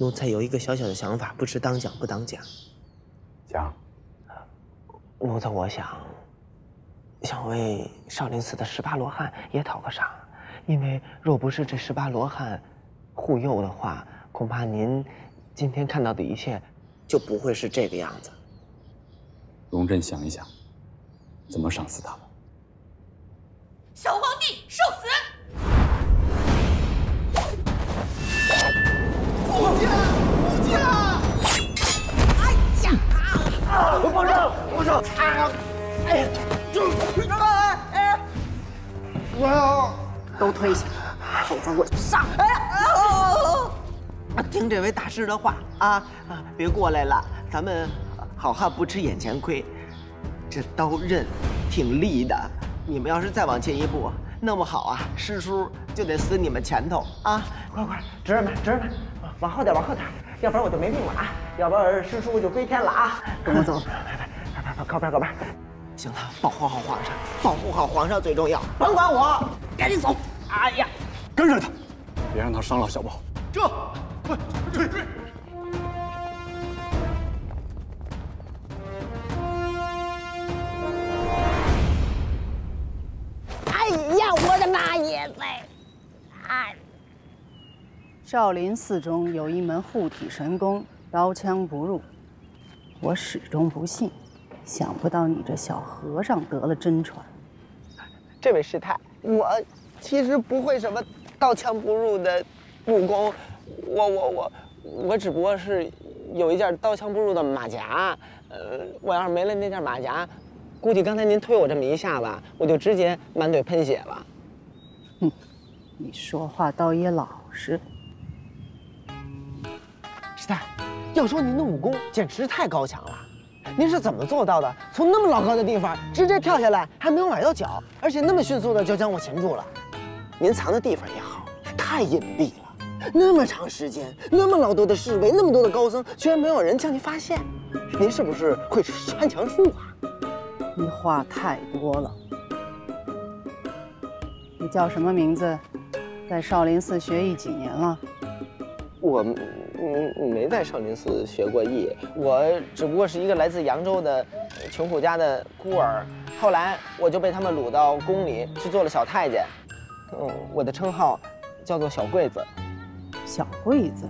奴才有一个小小的想法，不知当讲不当讲。讲。奴才我想，想为少林寺的十八罗汉也讨个赏，因为若不是这十八罗汉护佑的话，恐怕您今天看到的一切就不会是这个样子。容朕想一想，怎么赏赐他们。小皇帝受死！护驾，护驾！哎呀！皇上，皇上！哎呀！就哎哎！我要都退下，否则我就上！哎呀！听这位大师的话啊啊！别过来了，咱们好汉不吃眼前亏。这刀刃挺利的，你们要是再往前一步，弄不好啊，师叔就得死你们前头啊！快快，侄儿们，侄儿们，往后点，往后点，要不然我就没命了啊！要不然师叔就归天了啊！跟我走，来来，快快快，靠边靠边！行了，保护好皇上，保护好皇上最重要，甭管我，赶紧走！哎呀，跟上他，别让他伤了小宝。这，快追追！哎呀，我的大爷呗！哎，少林寺中有一门护体神功，刀枪不入。我始终不信，想不到你这小和尚得了真传。这位师太，我其实不会什么刀枪不入的武功，我我我我只不过是有一件刀枪不入的马甲。呃，我要是没了那件马甲，估计刚才您推我这么一下吧，我就直接满嘴喷血了。哼，你说话倒也老实。师太，要说您的武功简直太高强了，您是怎么做到的？从那么老高的地方直接跳下来，还没有崴到脚，而且那么迅速的就将我擒住了。您藏的地方也好，太隐蔽了，那么长时间，那么老多的侍卫，那么多的高僧，居然没有人将您发现。您是不是会穿墙术啊？你话太多了。你叫什么名字？在少林寺学艺几年了？我嗯没在少林寺学过艺，我只不过是一个来自扬州的穷苦家的孤儿。后来我就被他们掳到宫里去做了小太监。嗯，我的称号叫做小桂子。小桂子。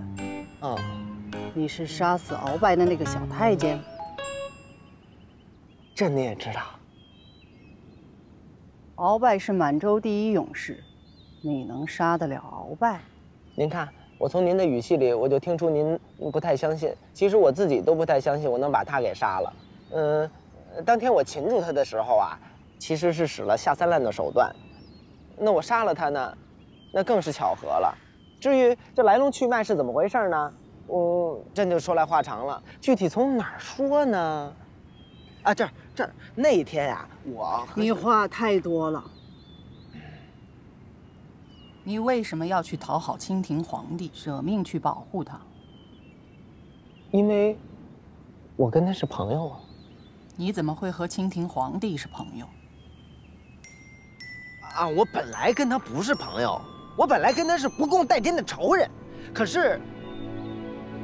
嗯。你是杀死鳌拜的那个小太监？这你也知道？鳌拜是满洲第一勇士，你能杀得了鳌拜？您看，我从您的语气里，我就听出您不太相信。其实我自己都不太相信我能把他给杀了。嗯，当天我擒住他的时候啊，其实是使了下三滥的手段。那我杀了他呢，那更是巧合了。至于这来龙去脉是怎么回事呢？我，这就说来话长了。具体从哪儿说呢？啊，这儿这儿那天呀，我你话太多了。你为什么要去讨好清廷皇帝，舍命去保护他？因为，我跟他是朋友啊。你怎么会和清廷皇帝是朋友？啊，我本来跟他不是朋友，我本来跟他是不共戴天的仇人。可是。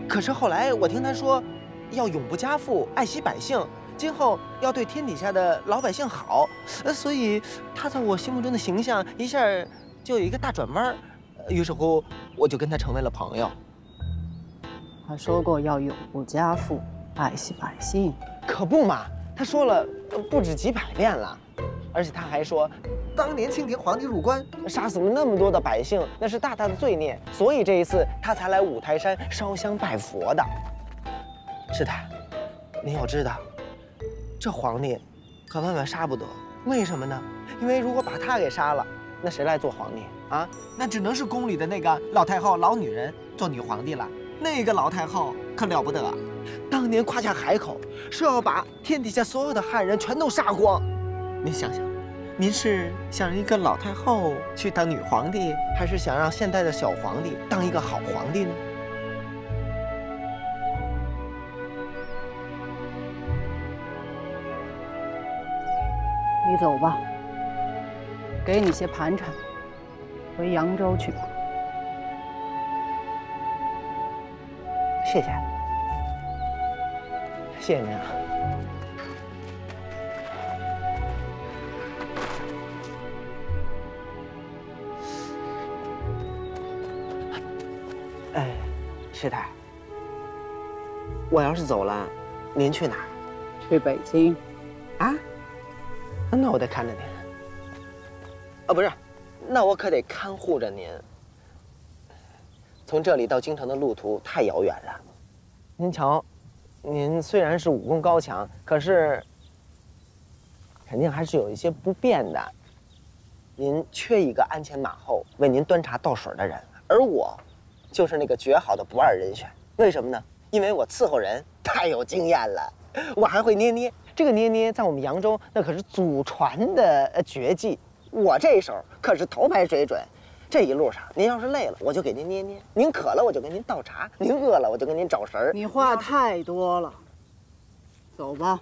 可是后来我听他说，要永不加赋，爱惜百姓，今后要对天底下的老百姓好，呃，所以他在我心目中的形象一下就有一个大转弯，于是乎我就跟他成为了朋友。他说过要永不加赋，爱惜百姓，可不嘛，他说了不止几百遍了，而且他还说。当年清廷皇帝入关，杀死了那么多的百姓，那是大大的罪孽，所以这一次他才来五台山烧香拜佛的。师太，您要知道，这皇帝可万万杀不得。为什么呢？因为如果把他给杀了，那谁来做皇帝啊？那只能是宫里的那个老太后老女人做女皇帝了。那个老太后可了不得，当年夸下海口，说要把天底下所有的汉人全都杀光。您想想。您是想让一个老太后去当女皇帝，还是想让现在的小皇帝当一个好皇帝呢？你走吧，给你些盘缠，回扬州去吧。谢谢，谢谢您啊。哎，师太，我要是走了，您去哪儿？去北京。啊？那我得看着您。啊，不是，那我可得看护着您。从这里到京城的路途太遥远了。您瞧，您虽然是武功高强，可是肯定还是有一些不便的。您缺一个鞍前马后为您端茶倒水的人，而我，就是那个绝好的不二人选。为什么呢？因为我伺候人太有经验了，我还会捏捏。这个捏捏在我们扬州那可是祖传的绝技，我这一手可是头牌水准。这一路上，您要是累了，我就给您捏捏；您渴了，我就给您倒茶；您饿了，我就给您找食儿。你话太多了，走吧。